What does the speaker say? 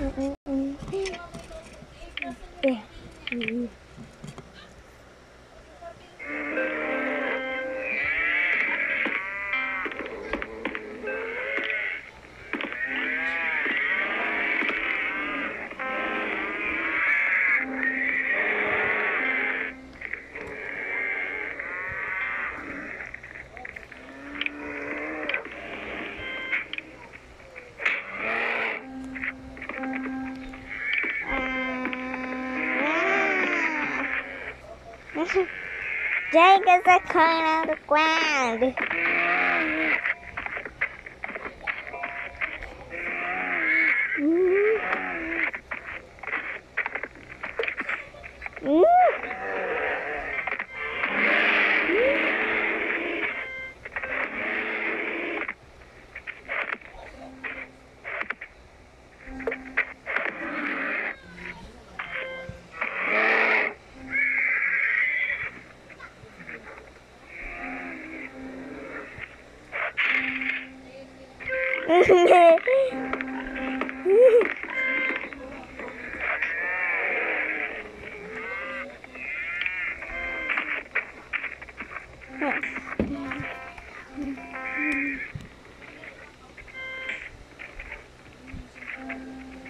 嗯嗯嗯。Jake is a coin on the ground. Mm. Yes.